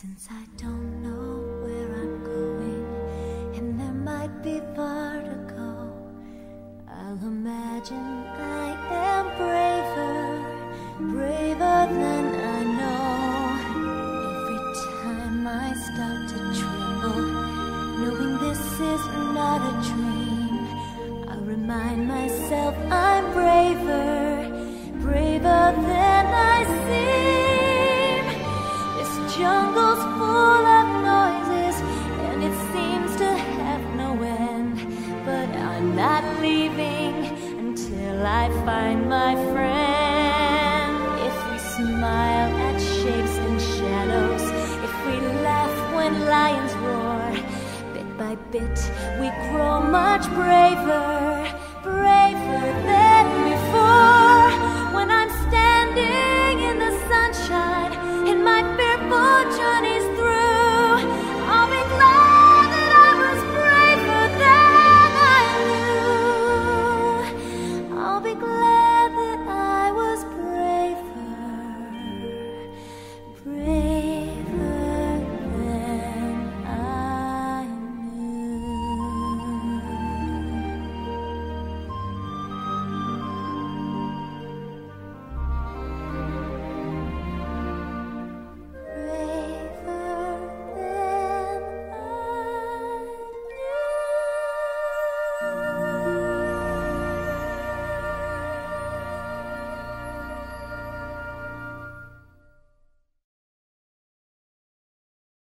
Since I don't know where I'm going, and there might be far to go, I'll imagine I am braver, braver than I know. Every time I start to tremble, knowing this is not a dream, I'll remind myself I'm braver jungle's full of noises, and it seems to have no end. But I'm not leaving until I find my friend. If we smile at shapes and shadows, if we laugh when lions roar, bit by bit we grow much braver.